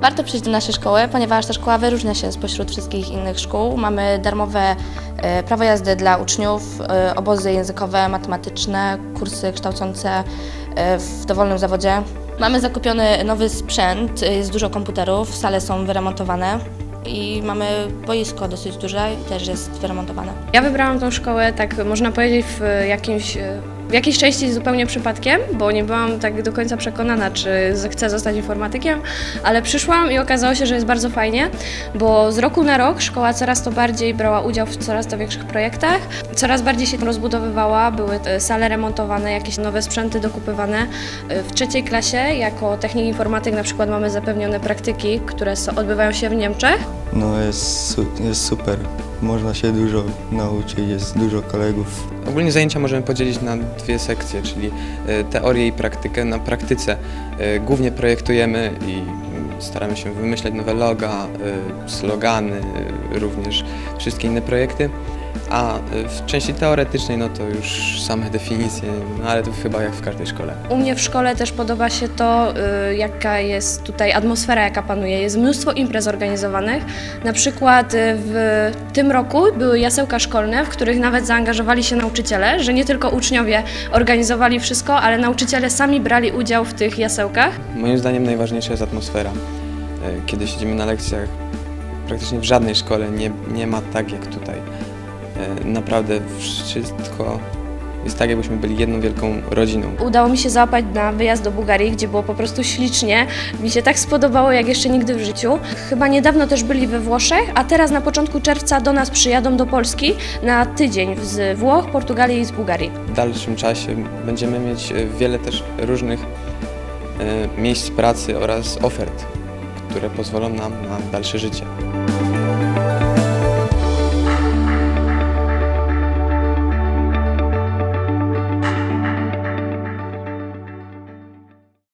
Warto przyjść do naszej szkoły, ponieważ ta szkoła wyróżnia się spośród wszystkich innych szkół. Mamy darmowe e, prawo jazdy dla uczniów, e, obozy językowe, matematyczne, kursy kształcące e, w dowolnym zawodzie. Mamy zakupiony nowy sprzęt, jest dużo komputerów, sale są wyremontowane i mamy boisko dosyć duże też jest wyremontowane. Ja wybrałam tą szkołę, tak można powiedzieć, w jakimś, w jakiejś części zupełnie przypadkiem, bo nie byłam tak do końca przekonana, czy chcę zostać informatykiem, ale przyszłam i okazało się, że jest bardzo fajnie, bo z roku na rok szkoła coraz to bardziej brała udział w coraz to większych projektach, coraz bardziej się rozbudowywała, były te sale remontowane, jakieś nowe sprzęty dokupywane. W trzeciej klasie jako technik informatyk na przykład mamy zapewnione praktyki, które odbywają się w Niemczech. No jest, jest super. Można się dużo nauczyć, jest dużo kolegów. Ogólnie zajęcia możemy podzielić na dwie sekcje, czyli e, teorię i praktykę. Na praktyce e, głównie projektujemy i mm, staramy się wymyślać nowe loga, e, slogany, również wszystkie inne projekty. A e, w części teoretycznej no to już same definicje, no ale to chyba jak w każdej szkole. U mnie w szkole też podoba się to, y, jaka jest tutaj atmosfera, jaka panuje. Jest mnóstwo imprez organizowanych. Na przykład y, w tym roku były jasełka szkolne, w których nawet zaangażowali się nauczyciele, że nie tylko uczniowie organizowali wszystko, ale nauczyciele sami brali udział w tych jasełkach. Moim zdaniem najważniejsza jest atmosfera. E, Kiedy siedzimy na lekcjach, praktycznie w żadnej szkole nie, nie ma tak jak tutaj. E, Naprawdę wszystko jest tak, jakbyśmy byli jedną wielką rodziną. Udało mi się załapać na wyjazd do Bułgarii, gdzie było po prostu ślicznie. Mi się tak spodobało, jak jeszcze nigdy w życiu. Chyba niedawno też byli we Włoszech, a teraz na początku czerwca do nas przyjadą do Polski na tydzień z Włoch, Portugalii i z Bułgarii. W dalszym czasie będziemy mieć e, wiele też różnych e, miejsc pracy oraz ofert, które pozwolą nam na dalsze życie.